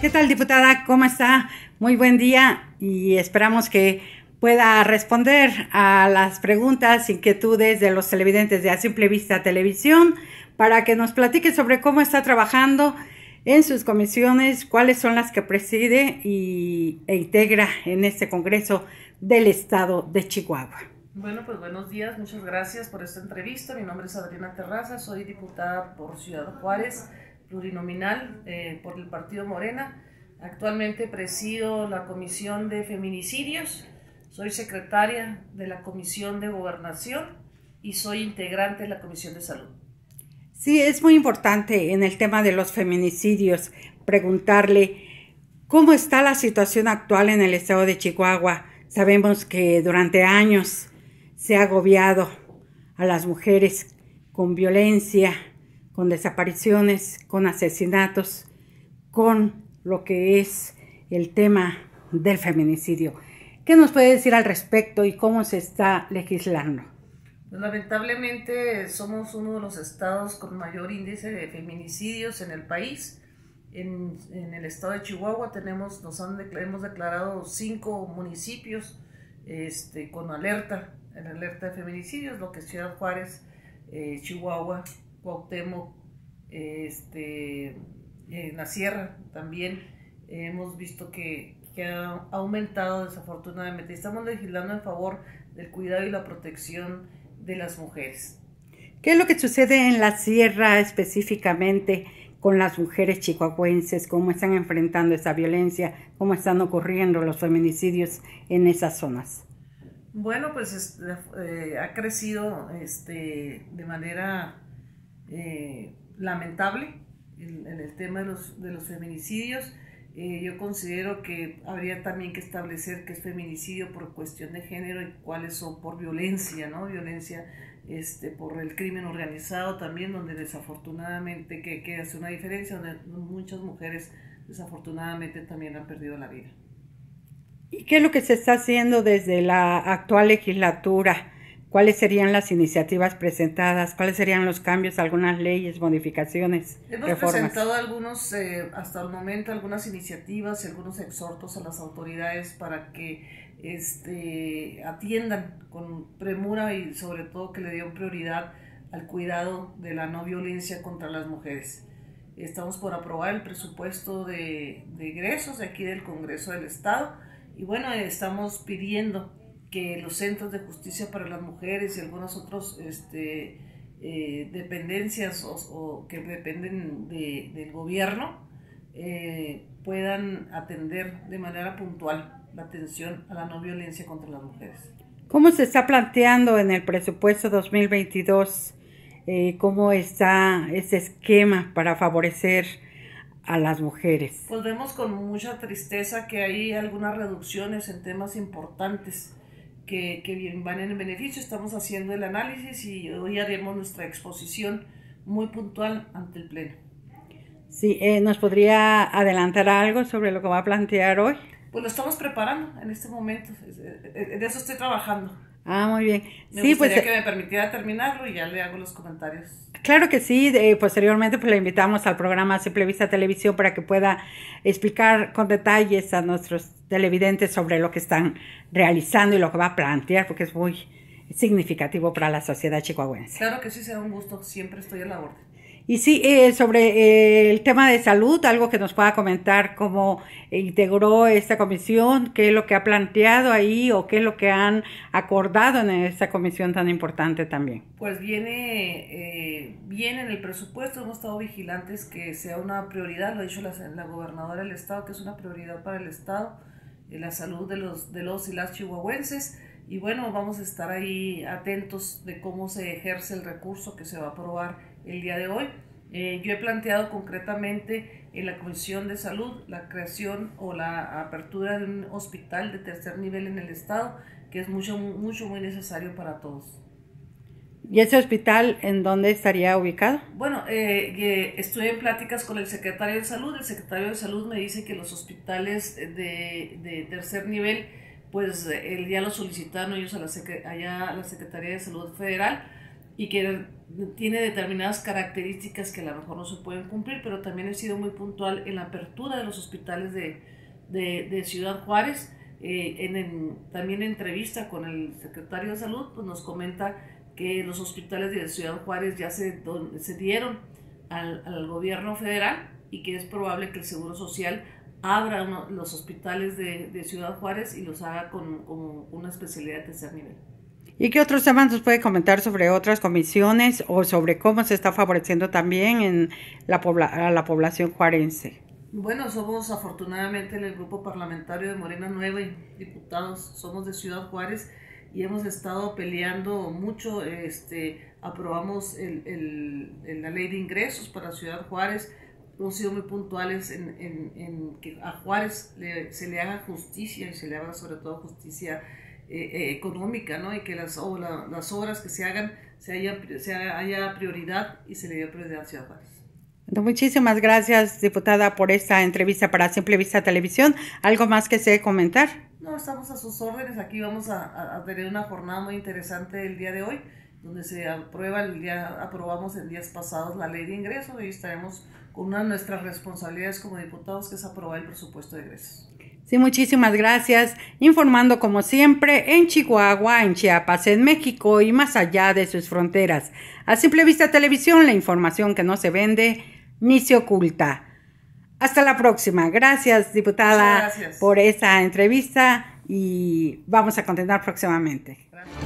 ¿Qué tal, diputada? ¿Cómo está? Muy buen día y esperamos que pueda responder a las preguntas, inquietudes de los televidentes de A Simple Vista Televisión para que nos platique sobre cómo está trabajando en sus comisiones, cuáles son las que preside y, e integra en este Congreso del Estado de Chihuahua. Bueno, pues buenos días, muchas gracias por esta entrevista. Mi nombre es Adriana Terraza, soy diputada por Ciudad Juárez, plurinominal eh, por el Partido Morena. Actualmente presido la Comisión de Feminicidios, soy secretaria de la Comisión de Gobernación y soy integrante de la Comisión de Salud. Sí, es muy importante en el tema de los feminicidios preguntarle cómo está la situación actual en el estado de Chihuahua. Sabemos que durante años se ha agobiado a las mujeres con violencia, con desapariciones, con asesinatos, con lo que es el tema del feminicidio. ¿Qué nos puede decir al respecto y cómo se está legislando? Pues, lamentablemente somos uno de los estados con mayor índice de feminicidios en el país. En, el estado de Chihuahua tenemos, nos han, hemos declarado cinco municipios este, con alerta, en alerta de feminicidios, lo que es Ciudad Juárez, eh, Chihuahua, Cuauhtémoc, este, en la sierra también hemos visto que, que ha aumentado desafortunadamente. Estamos legislando en favor del cuidado y la protección de las mujeres. ¿Qué es lo que sucede en la sierra específicamente con las mujeres chihuahuenses? ¿Cómo están enfrentando esa violencia? ¿Cómo están ocurriendo los feminicidios en esas zonas? Bueno, pues eh, ha crecido este, de manera eh, lamentable en, el tema de los, de los feminicidios. Eh, yo considero que habría también que establecer qué es feminicidio por cuestión de género y cuáles son por violencia, ¿no? Violencia este, por el crimen organizado también, donde desafortunadamente que, que hace una diferencia, donde muchas mujeres desafortunadamente también han perdido la vida. ¿Y qué es lo que se está haciendo desde la actual legislatura? ¿Cuáles serían las iniciativas presentadas? ¿Cuáles serían los cambios, algunas leyes, modificaciones? Hemos presentado algunos, eh, hasta el momento, algunas iniciativas y algunos exhortos a las autoridades para que este, atiendan con premura y sobre todo que le den prioridad al cuidado de la no violencia contra las mujeres. Estamos por aprobar el presupuesto de, de ingresos de aquí del Congreso del Estado y bueno, estamos pidiendo que los centros de justicia para las mujeres y algunas otras este, eh, dependencias o, que dependen del gobierno eh, puedan atender de manera puntual la atención a la no violencia contra las mujeres. ¿Cómo se está planteando en el presupuesto 2022? Eh, ¿Cómo está ese esquema para favorecer a las mujeres? Pues vemos con mucha tristeza que hay algunas reducciones en temas importantes que, que van en el beneficio. Estamos haciendo el análisis y hoy haremos nuestra exposición muy puntual ante el Pleno. Sí, eh, ¿nos podría adelantar algo sobre lo que va a plantear hoy? Pues lo estamos preparando en este momento, de eso estoy trabajando. Ah, muy bien. Me sí, pues, gustaría pues, que me permitiera terminarlo y ya le hago los comentarios. Claro que sí, posteriormente pues le invitamos al programa Simple Vista Televisión para que pueda explicar con detalles a nuestros televidentes sobre lo que están realizando y lo que va a plantear, porque es muy significativo para la sociedad chihuahuense. Claro que sí, será un gusto, siempre estoy a la orden. Y sí, eh, sobre eh, el tema de salud, algo que nos pueda comentar cómo integró esta comisión, qué es lo que ha planteado ahí o qué es lo que han acordado en esta comisión tan importante también. Pues viene eh, en el presupuesto, hemos estado vigilantes que sea una prioridad, lo ha dicho la, la gobernadora del estado, que es una prioridad para el estado, la salud de los, de los y las chihuahuenses. Y bueno, vamos a estar ahí atentos de cómo se ejerce el recurso que se va a aprobar el día de hoy. Eh, yo he planteado concretamente en la Comisión de Salud la creación o la apertura de un hospital de tercer nivel en el Estado, que es mucho, mucho, muy necesario para todos. ¿Y ese hospital en dónde estaría ubicado? Bueno, eh, estoy en pláticas con el secretario de Salud. El secretario de Salud me dice que los hospitales de, de tercer nivel, pues él ya lo solicitaron ellos a la, allá a la Secretaría de Salud Federal y que tiene determinadas características que a lo mejor no se pueden cumplir, pero también he sido muy puntual en la apertura de los hospitales de, de, Ciudad Juárez. Eh, en, también en entrevista con el secretario de Salud, pues nos comenta que los hospitales de Ciudad Juárez ya se, se dieron al, gobierno federal y que es probable que el Seguro Social abra los hospitales de, de, Ciudad Juárez y los haga con, con una especialidad de tercer nivel. ¿Y qué otros temas nos puede comentar sobre otras comisiones o sobre cómo se está favoreciendo también en la, a la población juarense? Bueno, somos afortunadamente en el grupo parlamentario de Morena Nueve diputados, somos de Ciudad Juárez y hemos estado peleando mucho, este, aprobamos el, el, la ley de ingresos para Ciudad Juárez, hemos sido muy puntuales en, en, en que a Juárez se le haga justicia y se le haga sobre todo justicia eh, eh, económica, ¿no? Y que las, las obras que se hagan se haya, se haya prioridad y se le dé prioridad a Ciudad Juárez. Muchísimas gracias, diputada, por esta entrevista para Simple Vista Televisión. ¿Algo más que se comentar? No, estamos a sus órdenes. Aquí vamos a, a, tener una jornada muy interesante el día de hoy, donde se aprueba, el día, aprobamos en días pasados la ley de ingresos y estaremos con una de nuestras responsabilidades como diputados, que es aprobar el presupuesto de ingresos. Sí, muchísimas gracias. Informando como siempre en Chihuahua, en Chiapas, en México y más allá de sus fronteras. A simple vista televisión, la información que no se vende ni se oculta. Hasta la próxima. Gracias, diputada, por esa entrevista y vamos a continuar próximamente. Gracias.